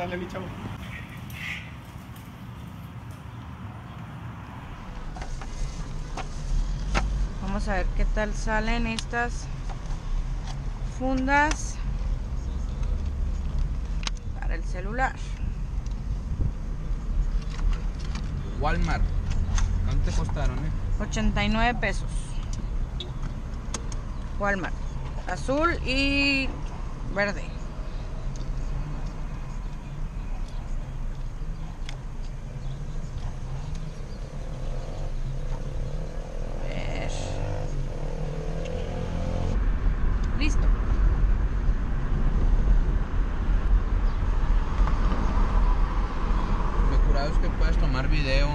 Córtale, mi chavo. Vamos a ver qué tal salen estas fundas para el celular. Walmart. ¿Cuánto te costaron, eh? 89 pesos. Walmart. Azul y verde. Ver. Listo. Lo curado es que puedes tomar video.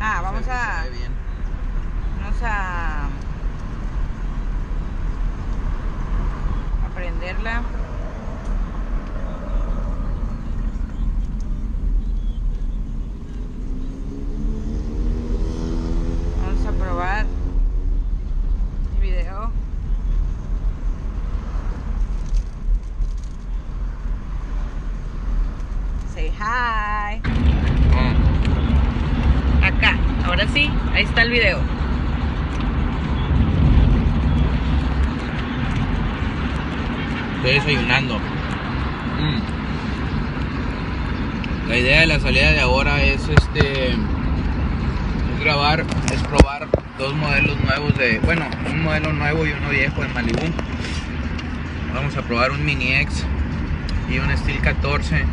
Ah, vamos Se- a se ve bien. vamos a a prenderla. Vamos a probar el video. Say hi. Ah, Acá, ahora sí, ahí está el video. Estoy desayunando. Mm. La idea de la salida de ahora es este es grabar, es probar dos modelos nuevos de, bueno, un modelo nuevo y uno viejo de Malibu. Vamos a probar un Mini X y un Steel 14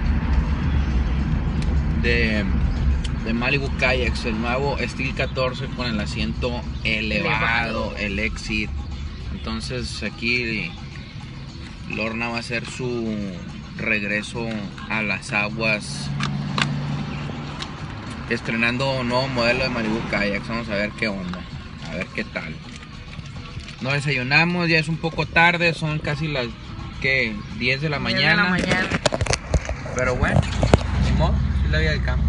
de, de Malibu Kayaks, el nuevo Steel 14 con el asiento elevado, el Exit. Entonces aquí Lorna va a hacer su regreso a las aguas estrenando un nuevo modelo de Malibu Kayaks. Vamos a ver qué onda, a ver qué tal. No desayunamos, ya es un poco tarde, son casi las que 10 de la Diez de mañana. la mañana. Pero bueno, ni modo, es la vida del campo.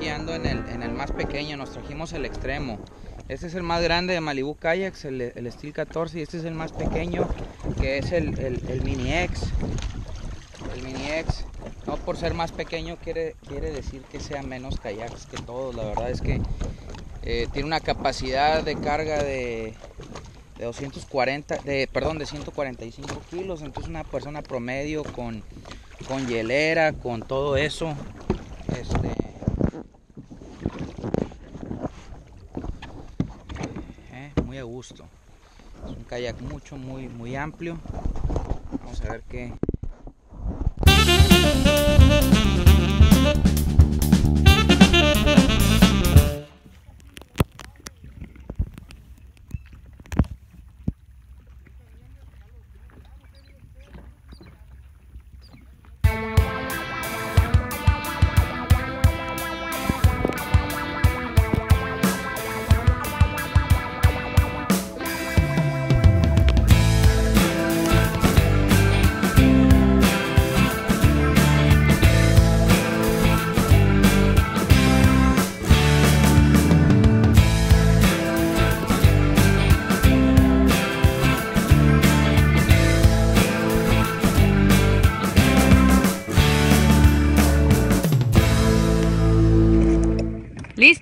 Aquí ando en el, en el más pequeño, nos trajimos el extremo. Este es el más grande de Malibu Kayaks, el, el Steel 14, y este es el más pequeño, que es el, el- Mini X. El Mini X, no por ser más pequeño quiere, quiere decir que sea menos kayaks que todos, la verdad es que eh, tiene una capacidad de carga de, de 240, de, perdón, de 145 kilos, entonces una persona promedio con, con hielera, con todo eso, este, eh, muy a gusto. Es un kayak mucho, muy, muy amplio. Vamos a ver qué.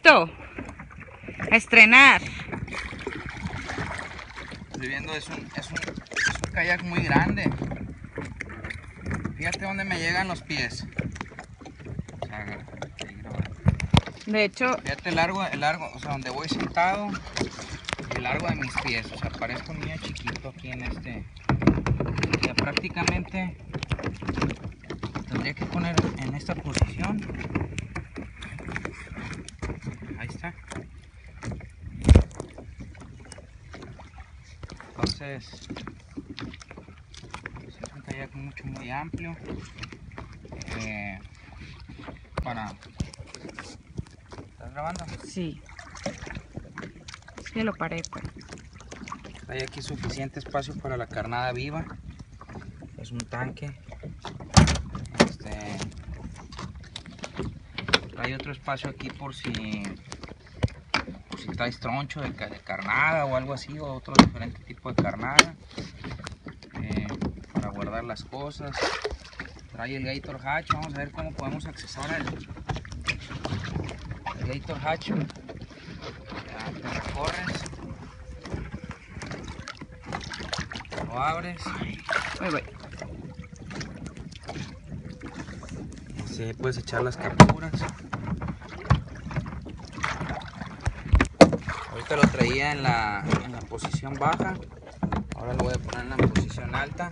Listo. A estrenar. Estoy viendo, es un, es un, es un kayak muy grande. Fíjate dónde me llegan los pies. De hecho, Fíjate el largo, el largo, o sea, donde voy sentado, el largo de mis pies. O sea, parezco un niño chiquito aquí en este. Prácticamente tendría que poner en esta posición. Ahí está. Entonces, es un kayak mucho, muy amplio. eh, para. ¿Estás grabando? sí. Es que lo paré, pues. Hay aquí suficiente espacio para la carnada viva. Es un tanque. Este, hay otro espacio aquí por si por si traes troncho de, de carnada o algo así, o otro diferente de carnada. eh, para guardar las cosas. Trae el Gator Hatch. Vamos a ver cómo podemos accesar al el Gator Hatch. Ya. Lo abres. Ahí voy. Sí, puedes echar las capturas. Ahorita lo traía en la, en la posición baja. Ahora lo voy a poner en la posición alta.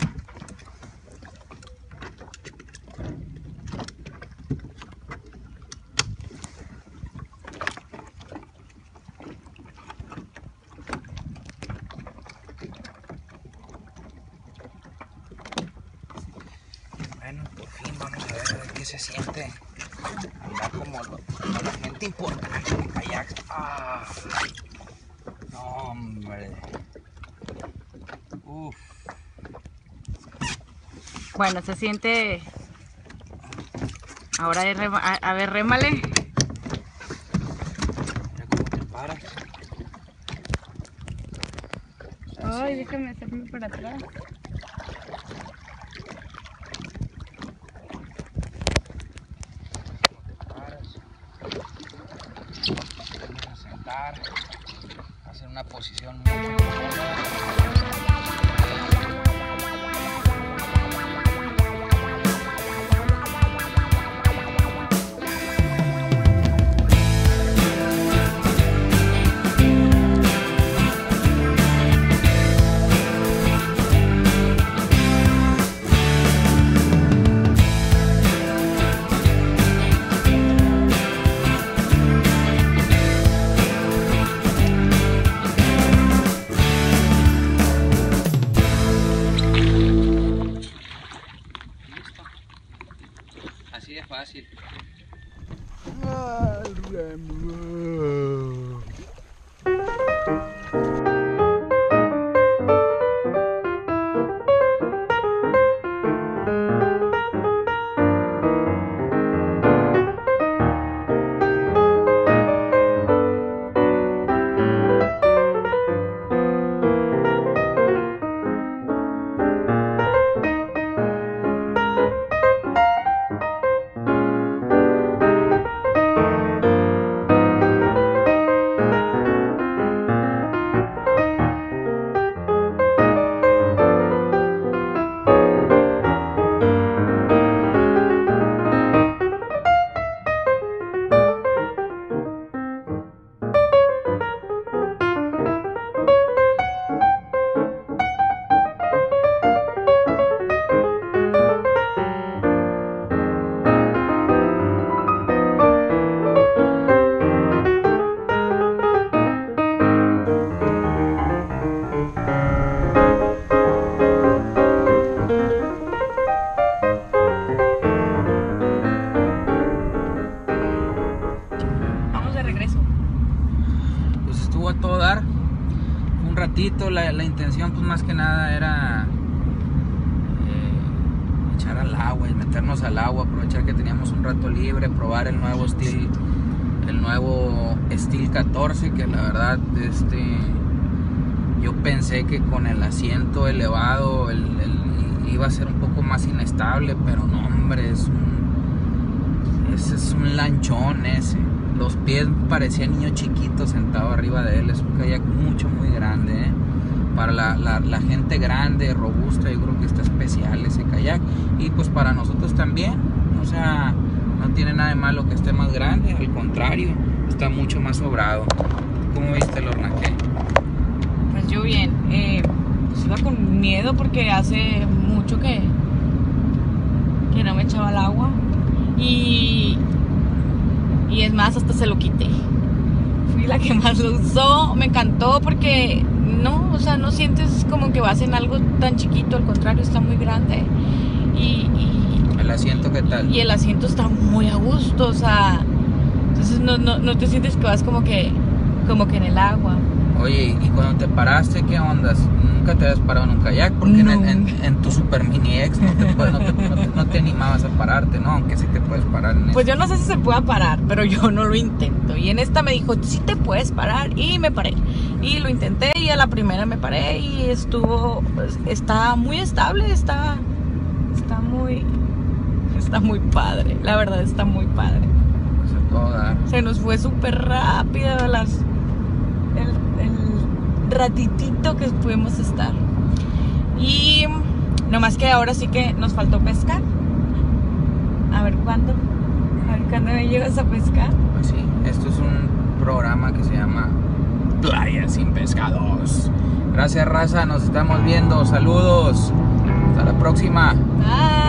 Bueno, por fin vamos a ver, ver qué se siente andar como, como la gente importante en kayak. Ah, no, hombre. Uf, Bueno, se siente. Ahora es rema- a, a ver, rémale. mira cómo te paras. Ay, déjame hacerme para atrás. paras. Vamos a sentar. Hacer una posición muy Vamos la, intención pues más que nada era eh, echar al agua meternos al agua aprovechar que teníamos un rato libre probar el nuevo Steel el nuevo Steel 14 que la verdad este yo pensé que con el asiento elevado el, el- iba a ser un poco más inestable pero no hombre es un es un lanchón ese. Los pies parecían niño chiquito sentado arriba de él. Es un kayak mucho, muy grande. ¿eh? Para la, gente grande, robusta, yo creo que está especial ese kayak. Y pues para nosotros también. O sea, no tiene nada de malo que esté más grande. Al contrario, está mucho más sobrado. ¿Cómo viste, Lorna? ¿Qué? Pues yo bien. eh, pues iba con miedo porque hace mucho que, que no me echaba el agua. Y, y es más, hasta se lo quité. Fui la que más lo usó. Me encantó porque no, o sea, no sientes como que vas en algo tan chiquito. Al contrario, está muy grande. Y, y- ¿El asiento qué tal? y el asiento está muy a gusto, o sea, entonces no, no, no te sientes que vas como que, como que en el agua. Oye, y cuando te paraste, ¿qué ondas? Nunca te habías parado en un kayak porque en, en- Nunca. en tu super mini ex no te, puedes- no te- no te- no te animabas a pararte, ¿no? Aunque sí te puedes parar en Pues eso. yo no sé si se pueda parar, pero yo no lo intento. Y en esta me dijo, sí te puedes parar. Y me paré. Y lo intenté y a la primera me paré y estuvo, pues, está muy estable, está, está muy, está muy padre. La verdad está muy padre. Pues. Se nos fue súper rápido las, ratitito que pudimos estar. Y nomás que ahora sí que nos faltó pescar. A ver cuándo. A ver cuándo me llegas a pescar. Pues sí, esto es un programa que se llama Playa sin pescados. Gracias, raza, nos estamos viendo. Saludos. Hasta la próxima. Bye.